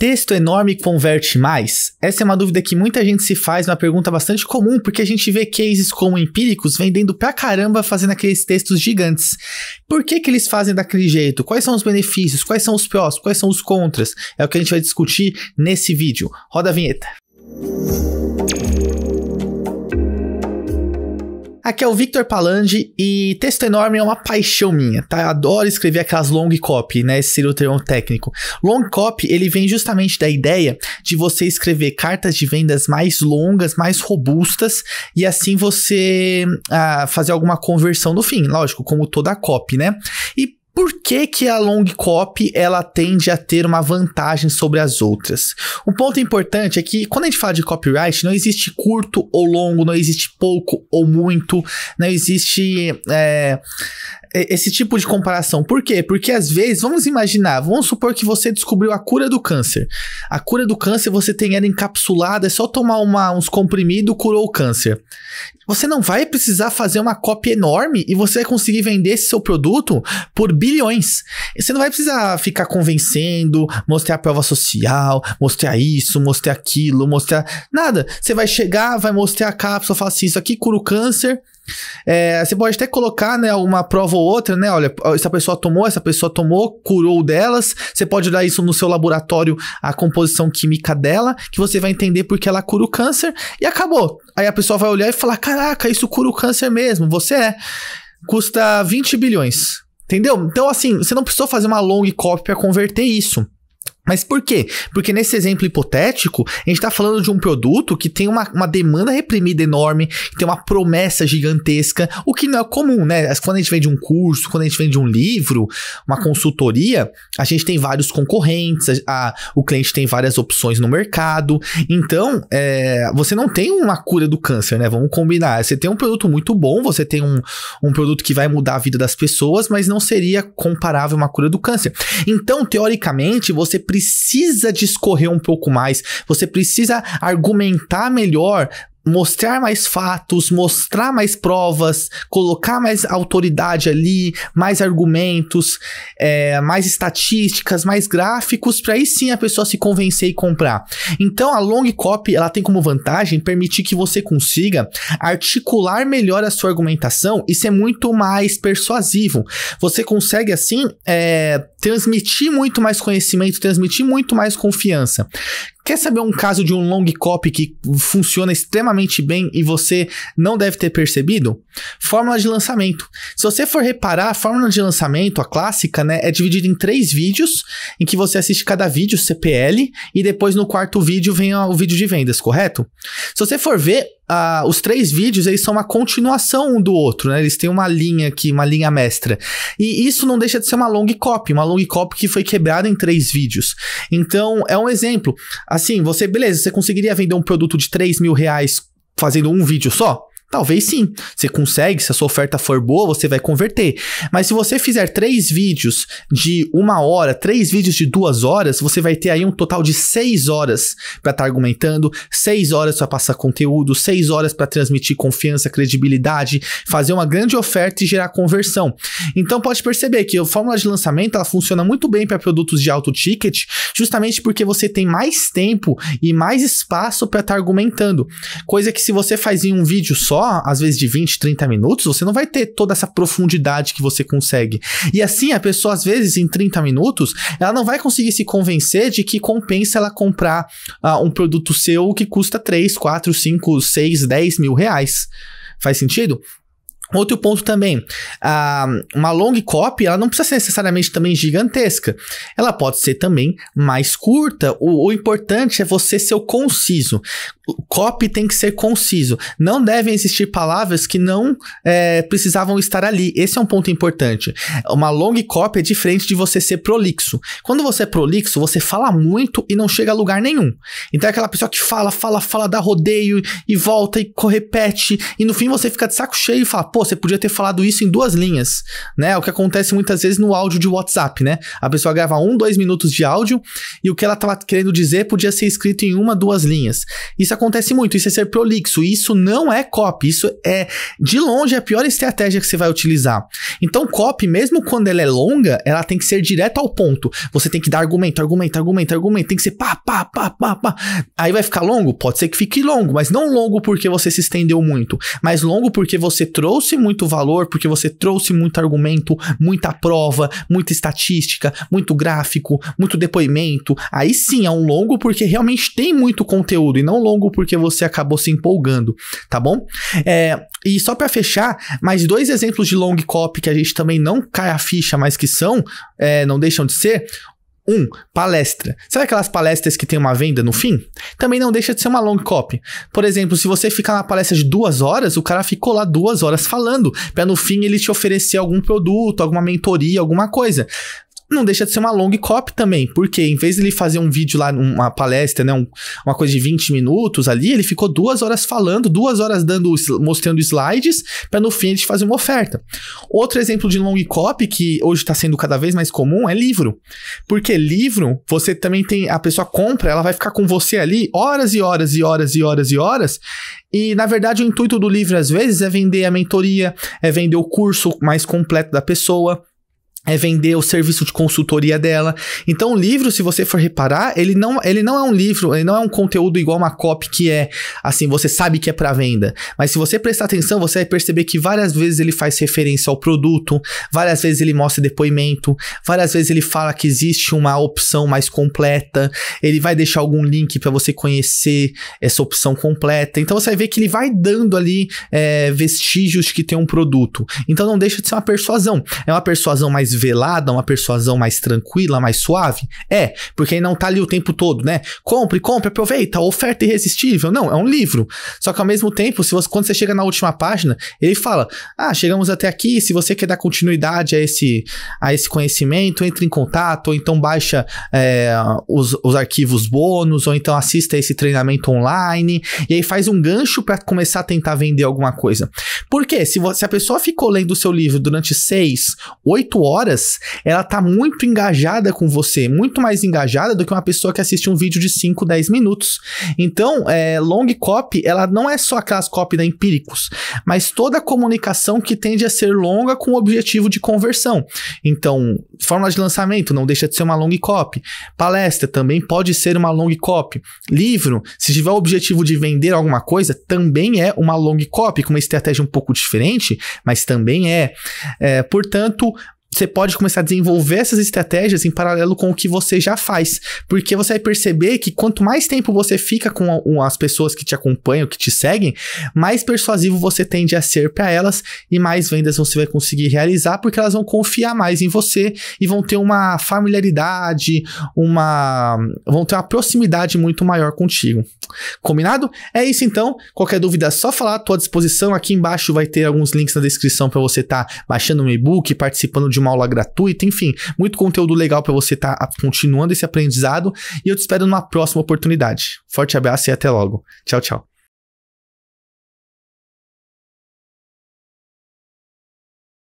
Texto enorme converte mais? Essa é uma dúvida que muita gente se faz, uma pergunta bastante comum, porque a gente vê cases como empíricos vendendo pra caramba fazendo aqueles textos gigantes. Por que, que eles fazem daquele jeito? Quais são os benefícios? Quais são os prós? Quais são os contras? É o que a gente vai discutir nesse vídeo. Roda a vinheta. Aqui é o Victor Palandi e texto enorme é uma paixão minha, tá? Eu adoro escrever aquelas long copy, né? Esse seria o termo técnico. Long copy, ele vem justamente da ideia de você escrever cartas de vendas mais longas, mais robustas e assim você ah, fazer alguma conversão no fim, lógico, como toda copy, né? E por que, que a long copy ela tende a ter uma vantagem sobre as outras? Um ponto importante é que quando a gente fala de copyright, não existe curto ou longo, não existe pouco ou muito, não existe é, esse tipo de comparação. Por quê? Porque às vezes, vamos imaginar, vamos supor que você descobriu a cura do câncer. A cura do câncer você tem ela encapsulada, é só tomar uma, uns comprimidos, curou o câncer. Você não vai precisar fazer uma cópia enorme e você vai conseguir vender esse seu produto por bilhões. Você não vai precisar ficar convencendo, mostrar a prova social, mostrar isso, mostrar aquilo, mostrar nada. Você vai chegar, vai mostrar a cápsula, falar assim, isso aqui cura o câncer, é, você pode até colocar, né, uma prova ou outra, né? Olha, essa pessoa tomou, essa pessoa tomou, curou delas. Você pode olhar isso no seu laboratório, a composição química dela, que você vai entender porque ela cura o câncer e acabou. Aí a pessoa vai olhar e falar: caraca, isso cura o câncer mesmo. Você é. Custa 20 bilhões. Entendeu? Então, assim, você não precisou fazer uma long copy para converter isso. Mas por quê? Porque nesse exemplo hipotético, a gente está falando de um produto que tem uma, uma demanda reprimida enorme, que tem uma promessa gigantesca, o que não é comum, né? Quando a gente vende um curso, quando a gente vende um livro, uma consultoria, a gente tem vários concorrentes, a, a o cliente tem várias opções no mercado. Então, é, você não tem uma cura do câncer, né? Vamos combinar. Você tem um produto muito bom, você tem um, um produto que vai mudar a vida das pessoas, mas não seria comparável a uma cura do câncer. Então, teoricamente, você precisa discorrer um pouco mais, você precisa argumentar melhor mostrar mais fatos, mostrar mais provas, colocar mais autoridade ali, mais argumentos, é, mais estatísticas, mais gráficos, para aí sim a pessoa se convencer e comprar. Então a long copy ela tem como vantagem permitir que você consiga articular melhor a sua argumentação e ser muito mais persuasivo. Você consegue assim é, transmitir muito mais conhecimento, transmitir muito mais confiança. Quer saber um caso de um long copy que funciona extremamente bem e você não deve ter percebido? Fórmula de lançamento. Se você for reparar, a fórmula de lançamento, a clássica, né, é dividida em três vídeos, em que você assiste cada vídeo CPL e depois no quarto vídeo vem o vídeo de vendas, correto? Se você for ver, uh, os três vídeos eles são uma continuação um do outro, né? Eles têm uma linha aqui, uma linha mestra. E isso não deixa de ser uma long copy, uma long copy que foi quebrada em três vídeos. Então, é um exemplo. Assim, você, beleza, você conseguiria vender um produto de 3 mil reais fazendo um vídeo só? Talvez sim. Você consegue, se a sua oferta for boa, você vai converter. Mas se você fizer três vídeos de uma hora, três vídeos de duas horas, você vai ter aí um total de seis horas para estar tá argumentando, seis horas para passar conteúdo, seis horas para transmitir confiança, credibilidade, fazer uma grande oferta e gerar conversão. Então pode perceber que a fórmula de lançamento ela funciona muito bem para produtos de alto ticket, justamente porque você tem mais tempo e mais espaço para estar tá argumentando. Coisa que se você faz em um vídeo só, às vezes de 20, 30 minutos, você não vai ter toda essa profundidade que você consegue. E assim, a pessoa, às vezes, em 30 minutos, ela não vai conseguir se convencer de que compensa ela comprar uh, um produto seu que custa 3, 4, 5, 6, 10 mil reais. Faz sentido? Outro ponto também, a, uma long copy, ela não precisa ser necessariamente também gigantesca. Ela pode ser também mais curta. O, o importante é você ser conciso. O copy tem que ser conciso. Não devem existir palavras que não é, precisavam estar ali. Esse é um ponto importante. Uma long copy é diferente de você ser prolixo. Quando você é prolixo, você fala muito e não chega a lugar nenhum. Então é aquela pessoa que fala, fala, fala, dá rodeio e volta e repete. E no fim você fica de saco cheio e fala, pô, pô, você podia ter falado isso em duas linhas, né? O que acontece muitas vezes no áudio de WhatsApp, né? A pessoa grava um, dois minutos de áudio e o que ela tava querendo dizer podia ser escrito em uma, duas linhas. Isso acontece muito, isso é ser prolixo, isso não é copy, isso é de longe a pior estratégia que você vai utilizar. Então, copy, mesmo quando ela é longa, ela tem que ser direto ao ponto. Você tem que dar argumento, argumento, argumento, argumento, tem que ser pá, pá, pá, pá, pá. Aí vai ficar longo? Pode ser que fique longo, mas não longo porque você se estendeu muito, mas longo porque você trouxe muito valor, porque você trouxe muito argumento, muita prova, muita estatística, muito gráfico, muito depoimento. Aí sim é um longo porque realmente tem muito conteúdo e não longo porque você acabou se empolgando, tá bom? É, e só para fechar, mais dois exemplos de long copy que a gente também não cai a ficha, mas que são, é, não deixam de ser. Um, palestra. Sabe aquelas palestras que tem uma venda no fim? Também não deixa de ser uma long copy. Por exemplo, se você ficar na palestra de duas horas, o cara ficou lá duas horas falando, para no fim ele te oferecer algum produto, alguma mentoria, alguma coisa não deixa de ser uma long copy também, porque em vez de ele fazer um vídeo lá, uma palestra, né, um, uma coisa de 20 minutos ali, ele ficou duas horas falando, duas horas dando, mostrando slides, para no fim ele te fazer uma oferta. Outro exemplo de long copy que hoje está sendo cada vez mais comum é livro, porque livro você também tem, a pessoa compra, ela vai ficar com você ali horas e horas e horas e horas e horas, e na verdade o intuito do livro às vezes é vender a mentoria, é vender o curso mais completo da pessoa é vender o serviço de consultoria dela. Então, o livro, se você for reparar, ele não, ele não é um livro, ele não é um conteúdo igual uma copy que é assim, você sabe que é para venda. Mas se você prestar atenção, você vai perceber que várias vezes ele faz referência ao produto, várias vezes ele mostra depoimento, várias vezes ele fala que existe uma opção mais completa, ele vai deixar algum link para você conhecer essa opção completa. Então, você vai ver que ele vai dando ali é, vestígios de que tem um produto. Então, não deixa de ser uma persuasão. É uma persuasão mais velada, uma persuasão mais tranquila, mais suave? É, porque aí não tá ali o tempo todo, né? Compre, compre, aproveita, oferta irresistível. Não, é um livro. Só que ao mesmo tempo, se você, quando você chega na última página, ele fala: Ah, chegamos até aqui, se você quer dar continuidade a esse, a esse conhecimento, entre em contato, ou então baixa é, os, os arquivos bônus, ou então assista esse treinamento online, e aí faz um gancho para começar a tentar vender alguma coisa. Por quê? Se, você, se a pessoa ficou lendo o seu livro durante seis, oito horas, horas, ela tá muito engajada com você, muito mais engajada do que uma pessoa que assiste um vídeo de 5, 10 minutos. Então, é, long copy, ela não é só aquelas copy da Empíricos, mas toda comunicação que tende a ser longa com o objetivo de conversão. Então, fórmula de lançamento não deixa de ser uma long copy. Palestra também pode ser uma long copy. Livro, se tiver o objetivo de vender alguma coisa, também é uma long copy, com uma estratégia um pouco diferente, mas também é. é portanto, você pode começar a desenvolver essas estratégias em paralelo com o que você já faz. Porque você vai perceber que quanto mais tempo você fica com as pessoas que te acompanham, que te seguem, mais persuasivo você tende a ser para elas e mais vendas você vai conseguir realizar, porque elas vão confiar mais em você e vão ter uma familiaridade, uma. vão ter uma proximidade muito maior contigo. Combinado? É isso então. Qualquer dúvida é só falar, à tua disposição. Aqui embaixo vai ter alguns links na descrição para você estar tá baixando um e-book, participando de uma aula gratuita, enfim, muito conteúdo legal para você estar tá continuando esse aprendizado. E eu te espero numa próxima oportunidade. Forte abraço e até logo. Tchau, tchau.